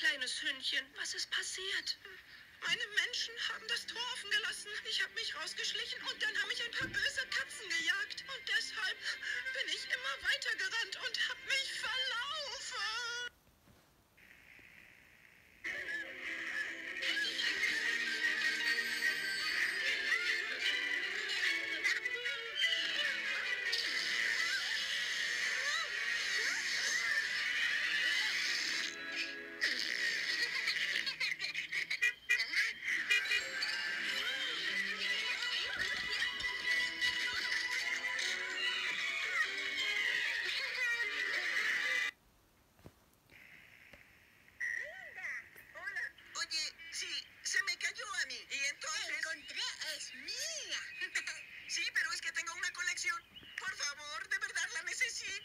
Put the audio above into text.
kleines Hündchen. Was ist passiert? Meine Menschen haben das Tor offen gelassen. Ich habe mich rausgeschlichen und dann haben mich ein paar böse Katzen tengo una colección. Por favor, de verdad la necesito.